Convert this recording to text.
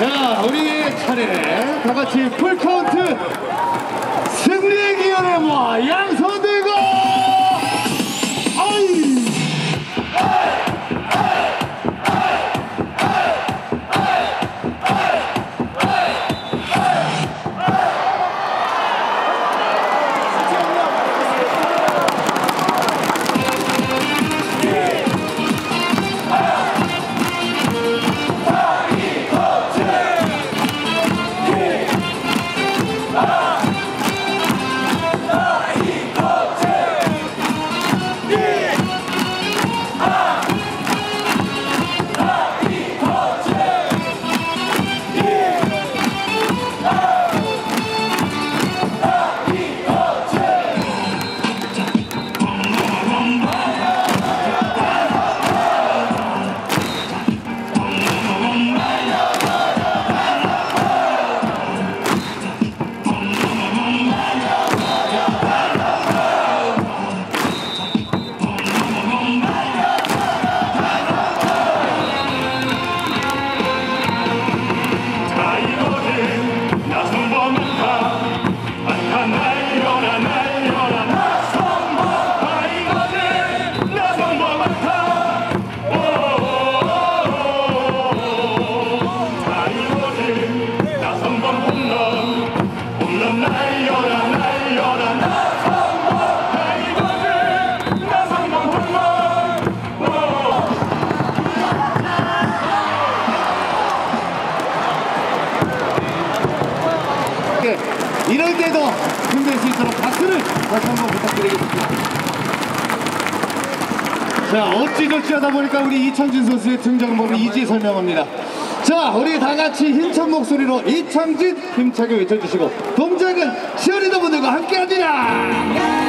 자, 우리 차례 다 같이 풀카운트 이럴 때도 힘낼 수 있도록 박수를 다시 한번 부탁드리겠습니다. 자, 어찌저찌 하다 보니까 우리 이창진 선수의 등장법을 이제 설명합니다. 자, 우리 다 같이 힘찬 목소리로 이창진 힘차게 외쳐주시고 동작은 치어리더 분들과 함께 합니다.